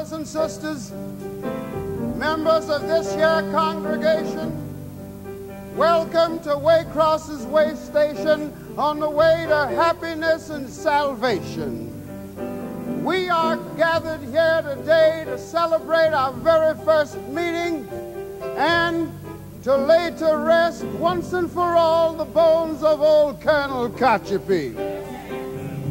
Brothers and sisters, members of this here congregation, welcome to Waycross's Way Station on the way to happiness and salvation. We are gathered here today to celebrate our very first meeting and to lay to rest once and for all the bones of old Colonel Cotchipee.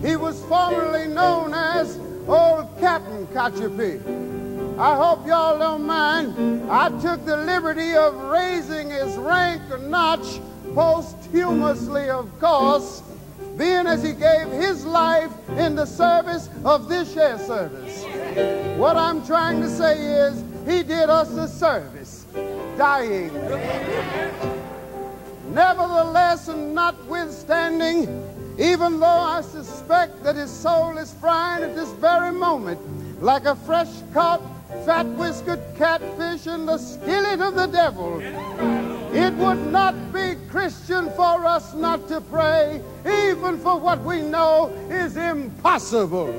He was formerly known as Old Captain Cotchipee. I hope y'all don't mind. I took the liberty of raising his rank a notch posthumously, of course, being as he gave his life in the service of this year service. What I'm trying to say is he did us a service, dying. Nevertheless, and notwithstanding, even though I suspect that his soul is frying at this very moment like a fresh caught, fat whiskered catfish in the skillet of the devil. It would not be Christian for us not to pray, even for what we know is impossible.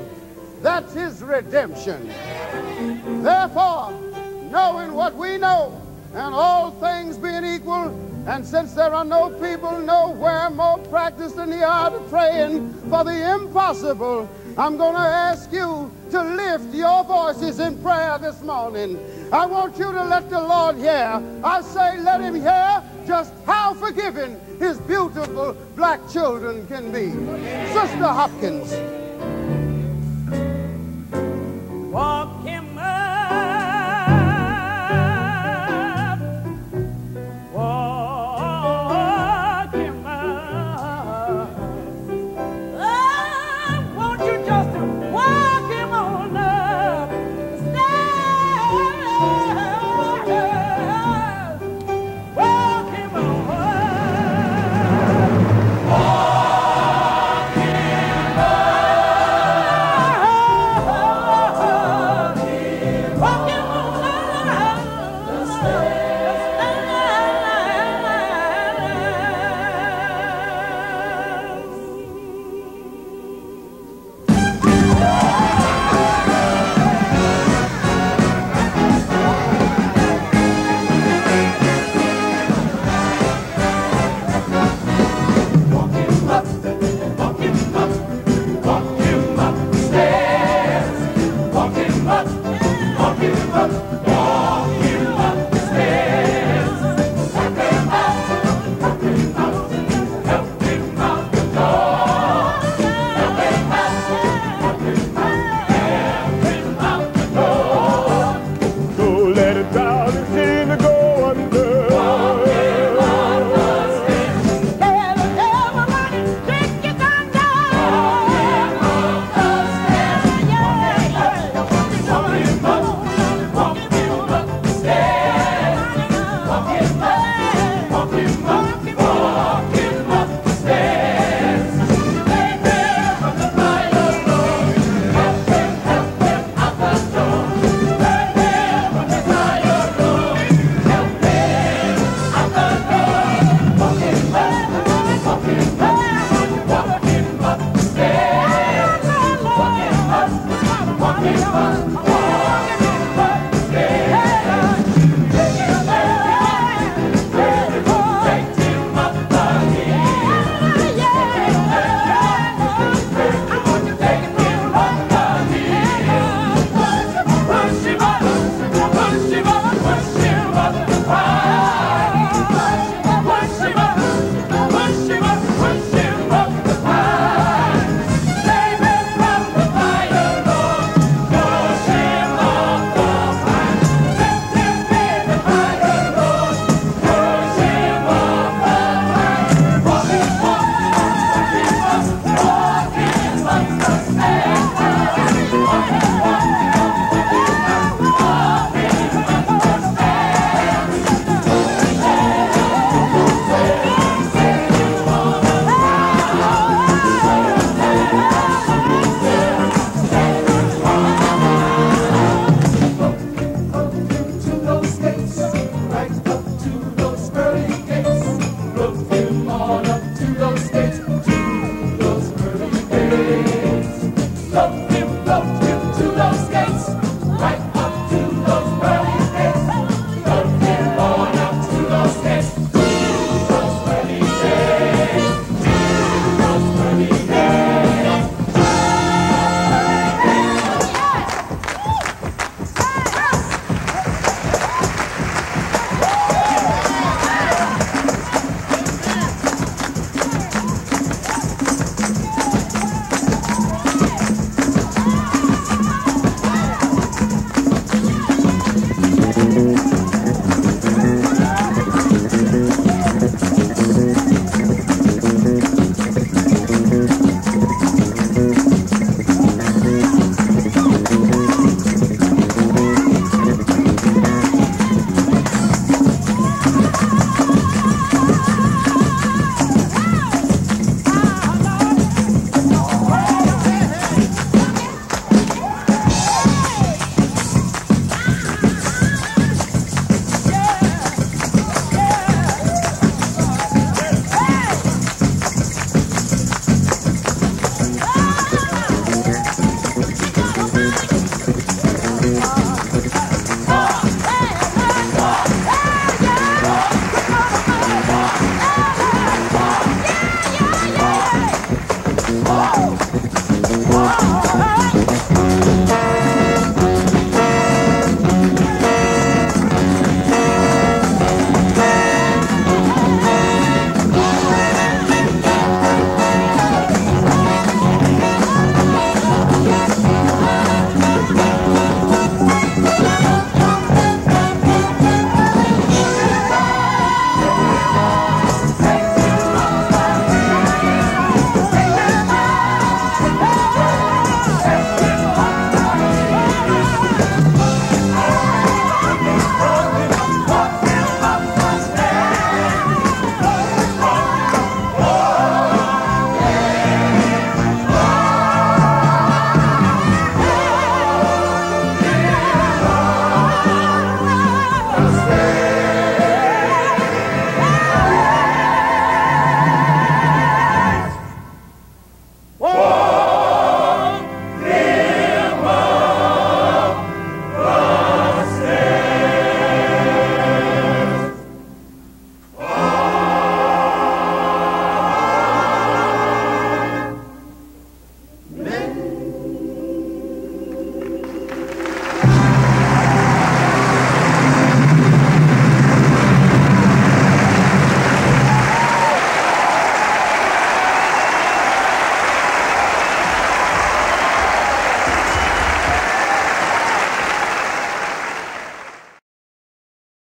That's his redemption. Therefore, knowing what we know, and all things being equal, and since there are no people nowhere more practiced in the art of praying for the impossible, I'm going to ask you to lift your voices in prayer this morning. I want you to let the Lord hear. I say, let him hear just how forgiving his beautiful black children can be. Sister Hopkins. Walk him